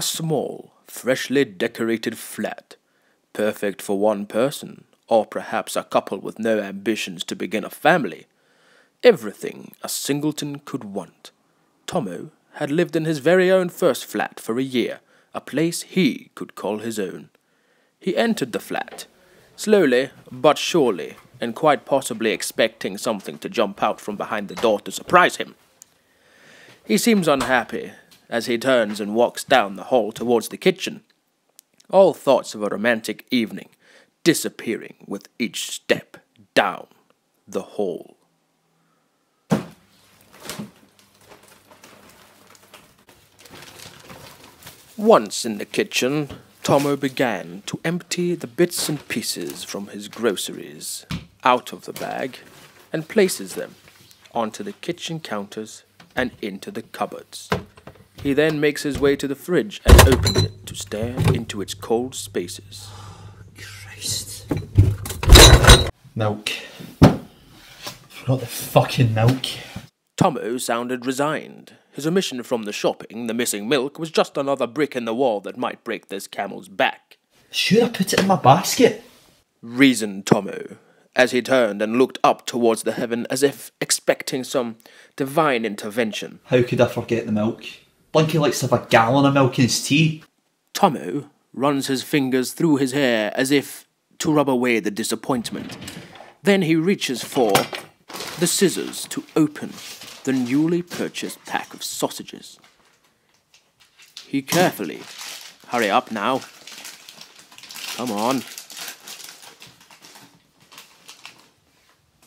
A small, freshly decorated flat, perfect for one person, or perhaps a couple with no ambitions to begin a family. Everything a singleton could want. Tommo had lived in his very own first flat for a year, a place he could call his own. He entered the flat, slowly but surely, and quite possibly expecting something to jump out from behind the door to surprise him. He seems unhappy as he turns and walks down the hall towards the kitchen, all thoughts of a romantic evening disappearing with each step down the hall. Once in the kitchen, Tommo began to empty the bits and pieces from his groceries out of the bag and places them onto the kitchen counters and into the cupboards. He then makes his way to the fridge and opens it to stare into its cold spaces. Christ. Milk. Forgot the fucking milk. Tommo sounded resigned. His omission from the shopping, the missing milk, was just another brick in the wall that might break this camel's back. Should I put it in my basket? reasoned Tommo, as he turned and looked up towards the heaven as if expecting some divine intervention. How could I forget the milk? Blinky likes to have a gallon of milk in his tea. Tommo runs his fingers through his hair as if to rub away the disappointment. Then he reaches for the scissors to open the newly purchased pack of sausages. He carefully. Hurry up now. Come on.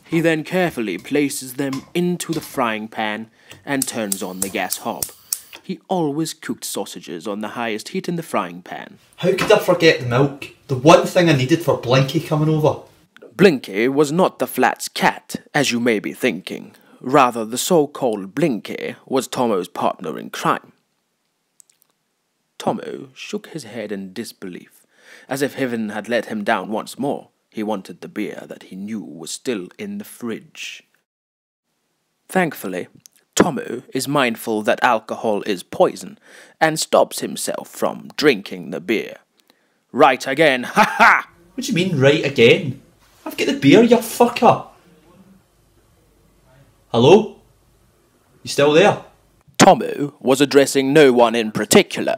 He then carefully places them into the frying pan and turns on the gas hob. He always cooked sausages on the highest heat in the frying pan. How could I forget the milk? The one thing I needed for Blinky coming over. Blinky was not the flat's cat, as you may be thinking. Rather, the so called Blinky was Tommo's partner in crime. Tommo shook his head in disbelief, as if heaven had let him down once more. He wanted the beer that he knew was still in the fridge. Thankfully, Tommo is mindful that alcohol is poison and stops himself from drinking the beer. Right again, ha ha! What do you mean, right again? I've got the beer, you fucker. Hello? You still there? Tommo was addressing no one in particular.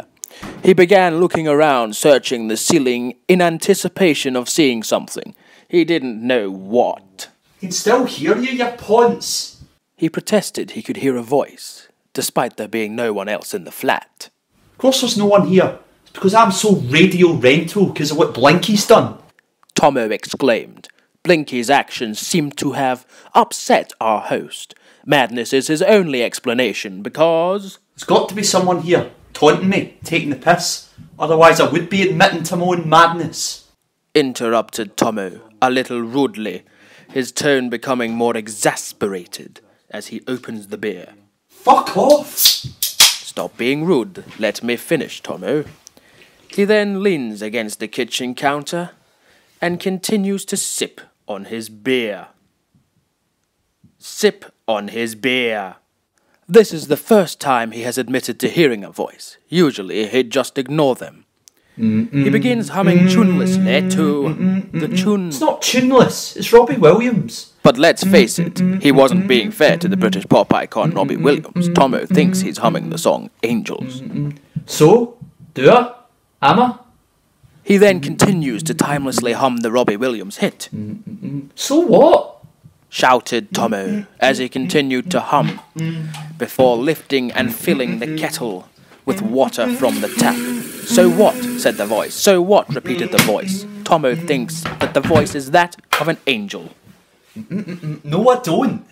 He began looking around, searching the ceiling in anticipation of seeing something. He didn't know what. He can still hear you, you ponce. He protested he could hear a voice, despite there being no one else in the flat. Of course there's no one here. It's because I'm so radio rental because of what Blinky's done. Tommo exclaimed. Blinky's actions seemed to have upset our host. Madness is his only explanation because. There's got to be someone here, taunting me, taking the piss. Otherwise I would be admitting to my own madness. Interrupted Tommo, a little rudely, his tone becoming more exasperated as he opens the beer. Fuck off! Stop being rude. Let me finish, Tommo. He then leans against the kitchen counter and continues to sip on his beer. Sip on his beer. This is the first time he has admitted to hearing a voice. Usually he'd just ignore them. He begins humming tunelessly to the tune. It's not tuneless, it's Robbie Williams. But let's mm-hmm, face it, mm-hmm, he wasn't mm-hmm, being fair to the British pop icon Robbie Williams. Tommo thinks he's humming the song Angels. So? Do I? Am I? He then continues to timelessly hum the Robbie Williams hit. So what? shouted Tommo as he continued to hum before lifting and filling the kettle with water from the tap. So what? said the voice. So what? repeated the voice. Tommo thinks that the voice is that of an angel. No, I don't.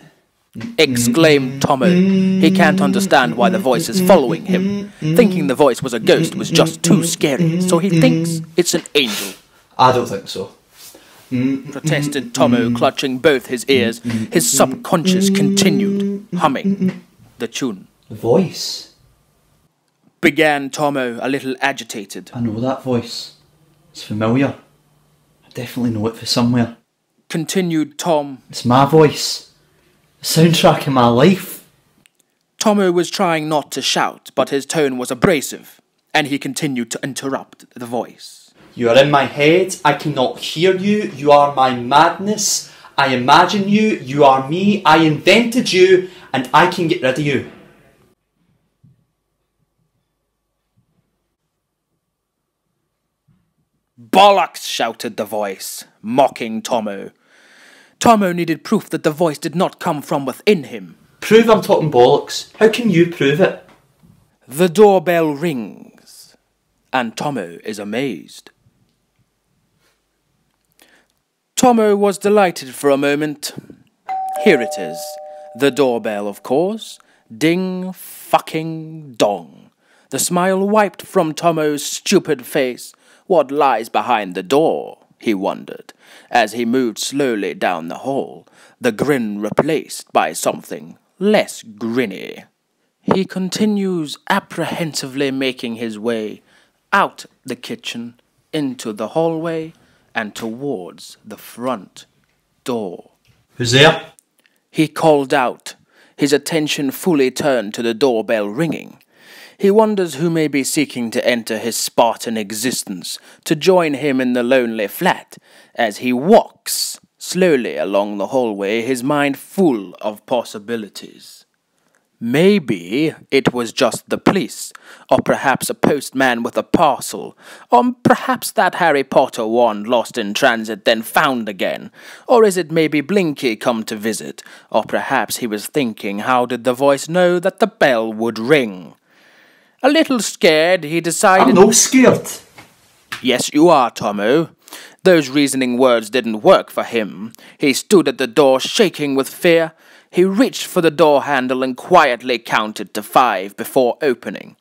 exclaimed Tommo. He can't understand why the voice is following him. Thinking the voice was a ghost was just too scary, so he thinks it's an angel. I don't think so. protested Tommo, clutching both his ears. His subconscious continued humming the tune. The voice. Began Tommo, a little agitated. I know that voice. It's familiar. I definitely know it for somewhere. Continued Tom. It's my voice. The soundtrack in my life. Tommo was trying not to shout, but his tone was abrasive, and he continued to interrupt the voice. You are in my head. I cannot hear you. You are my madness. I imagine you. You are me. I invented you, and I can get rid of you. Bollocks! shouted the voice, mocking Tommo. Tommo needed proof that the voice did not come from within him. Prove I'm talking bollocks. How can you prove it? The doorbell rings, and Tommo is amazed. Tommo was delighted for a moment. Here it is. The doorbell, of course. Ding fucking dong. The smile wiped from Tommo's stupid face. What lies behind the door? he wondered, as he moved slowly down the hall, the grin replaced by something less grinny. He continues apprehensively making his way out the kitchen, into the hallway, and towards the front door. Who's there? He called out, his attention fully turned to the doorbell ringing. He wonders who may be seeking to enter his Spartan existence, to join him in the lonely flat, as he walks slowly along the hallway, his mind full of possibilities. Maybe it was just the police, or perhaps a postman with a parcel, or perhaps that Harry Potter wand lost in transit then found again, or is it maybe Blinky come to visit, or perhaps he was thinking how did the voice know that the bell would ring? A little scared, he decided. I'm no scared. Yes, you are, Tommo. Those reasoning words didn't work for him. He stood at the door, shaking with fear. He reached for the door handle and quietly counted to five before opening.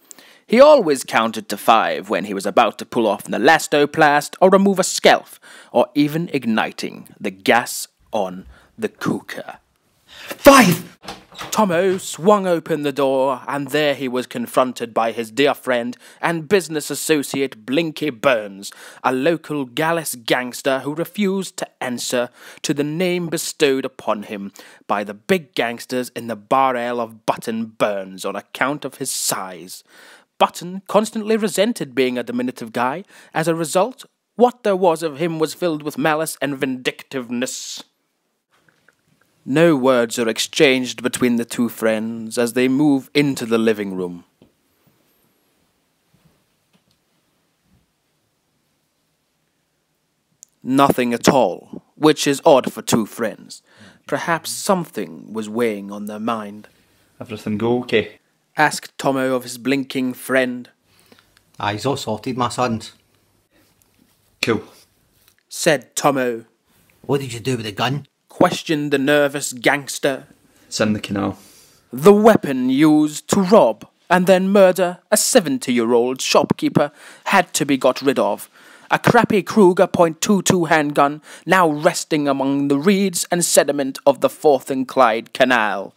He always counted to five when he was about to pull off an elastoplast or remove a skelf, or even igniting the gas on the cooker. Five! Tommo swung open the door, and there he was confronted by his dear friend and business associate Blinky Burns, a local Gallus gangster who refused to answer to the name bestowed upon him by the big gangsters in the bar ale of Button Burns on account of his size. Button constantly resented being a diminutive guy. As a result, what there was of him was filled with malice and vindictiveness. No words are exchanged between the two friends as they move into the living room. Nothing at all, which is odd for two friends. Perhaps something was weighing on their mind. Everything go okay? Asked Tommo of his blinking friend. Aye, he's all sorted, my sons. Cool. Said Tommo. What did you do with the gun? Questioned the nervous gangster. In the canal. The weapon used to rob and then murder a 70 year old shopkeeper had to be got rid of. A crappy Kruger .22 handgun now resting among the reeds and sediment of the Forth and Clyde Canal.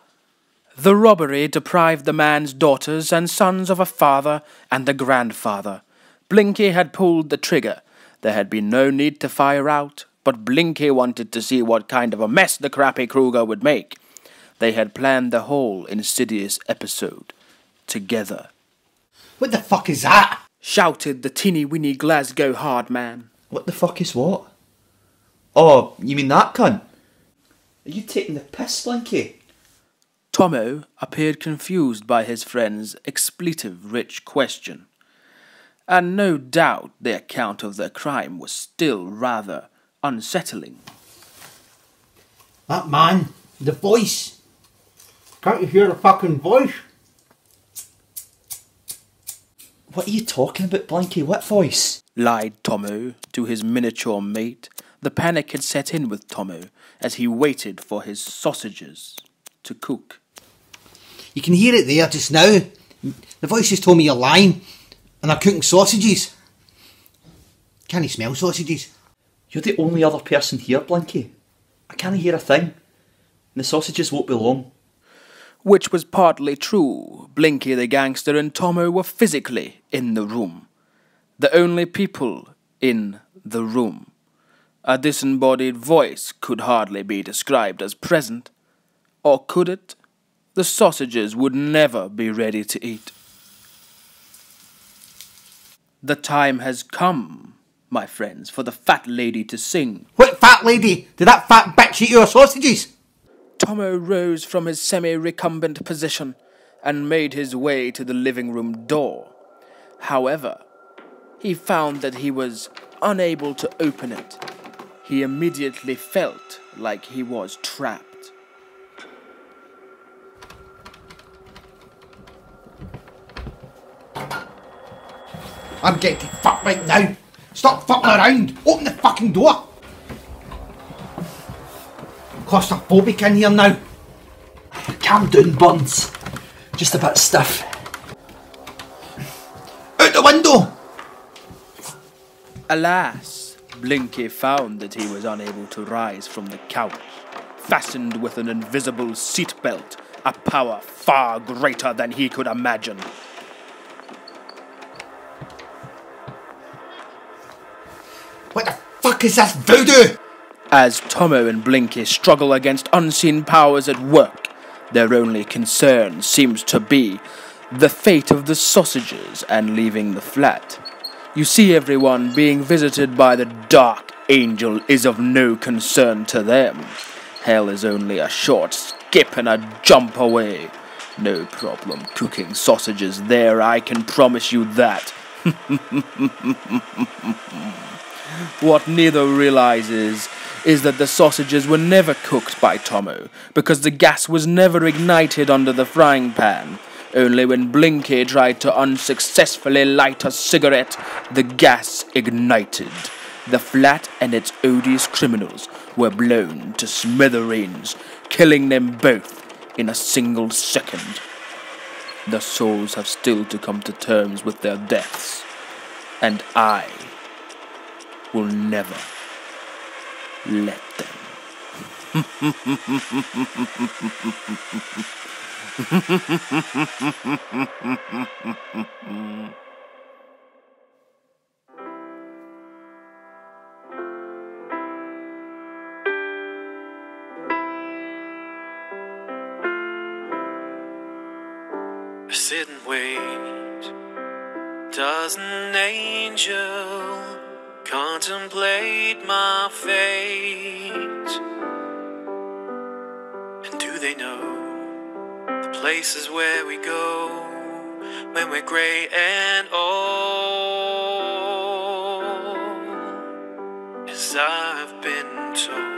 The robbery deprived the man's daughters and sons of a father and a grandfather. Blinky had pulled the trigger. There had been no need to fire out, but Blinky wanted to see what kind of a mess the crappy Kruger would make. They had planned the whole insidious episode together. What the fuck is that? Shouted the teeny weeny Glasgow hard man. What the fuck is what? Oh, you mean that cunt? Are you taking the piss, Blinky? Tommo appeared confused by his friend's expletive rich question. And no doubt the account of their crime was still rather unsettling. That man, the voice. Can't you hear the fucking voice? What are you talking about, Blinky? What voice? lied Tommo to his miniature mate. The panic had set in with Tommo as he waited for his sausages to cook. You can hear it there just now. The voice has told me you're lying, and they're cooking sausages. Can he smell sausages? You're the only other person here, Blinky. I can't hear a thing. And the sausages won't be long. Which was partly true. Blinky the gangster and Tommo were physically in the room. The only people in the room. A disembodied voice could hardly be described as present. Or could it? The sausages would never be ready to eat. The time has come, my friends, for the fat lady to sing. What fat lady? Did that fat bitch eat your sausages? Tommo rose from his semi recumbent position and made his way to the living room door. However, he found that he was unable to open it. He immediately felt like he was trapped. I'm getting fucked right now. Stop fucking around. Open the fucking door. Claustrophobic in here now. Calm down, Buns. Just a bit stiff. Out the window. Alas, Blinky found that he was unable to rise from the couch, fastened with an invisible seatbelt, a power far greater than he could imagine. Is this voodoo? As Tomo and Blinky struggle against unseen powers at work, their only concern seems to be the fate of the sausages and leaving the flat. You see, everyone being visited by the Dark Angel is of no concern to them. Hell is only a short skip and a jump away. No problem cooking sausages there, I can promise you that. What neither realizes is that the sausages were never cooked by Tommo, because the gas was never ignited under the frying pan. Only when Blinky tried to unsuccessfully light a cigarette, the gas ignited. The flat and its odious criminals were blown to smithereens, killing them both in a single second. The souls have still to come to terms with their deaths, and I will never let them. Sit and wait. Does an angel contemplate my fate? And do they know the places where we go when we're gray and old? As I've been told.